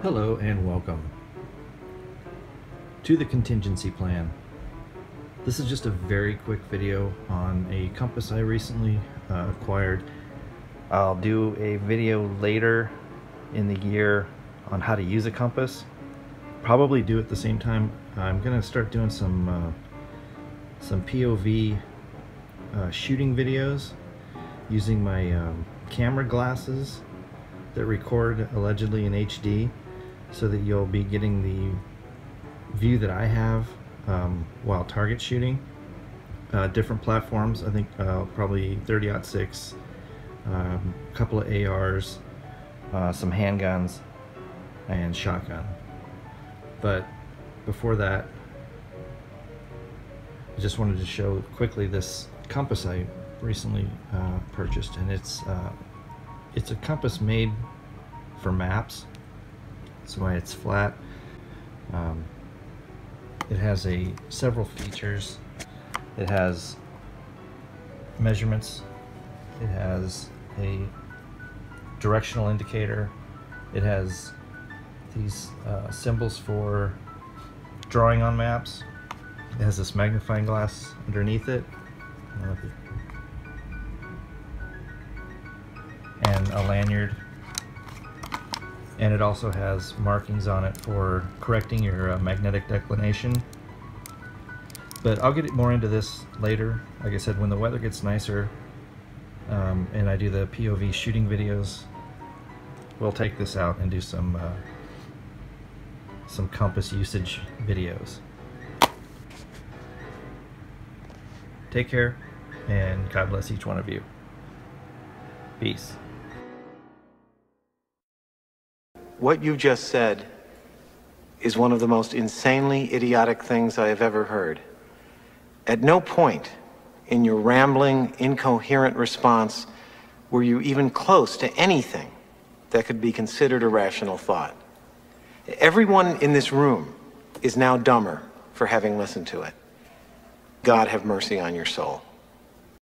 Hello and welcome to the contingency plan. This is just a very quick video on a compass I recently uh, acquired. I'll do a video later in the year on how to use a compass. Probably do at the same time. I'm gonna start doing some uh, some POV uh, shooting videos using my um, camera glasses that record allegedly in HD so that you'll be getting the view that I have um, while target shooting. Uh, different platforms, I think uh, probably 30-06, a um, couple of ARs, uh, some handguns, and shotgun. But before that, I just wanted to show quickly this compass I recently uh, purchased, and it's uh, it's a compass made for maps. That's why it's flat. Um, it has a several features. It has measurements. It has a directional indicator. It has these uh, symbols for drawing on maps. It has this magnifying glass underneath it. And a lanyard. And it also has markings on it for correcting your uh, magnetic declination. But I'll get more into this later. Like I said, when the weather gets nicer um, and I do the POV shooting videos, we'll take this out and do some uh, some compass usage videos. Take care, and God bless each one of you. Peace. What you just said is one of the most insanely idiotic things I have ever heard. At no point in your rambling, incoherent response were you even close to anything that could be considered a rational thought. Everyone in this room is now dumber for having listened to it. God have mercy on your soul.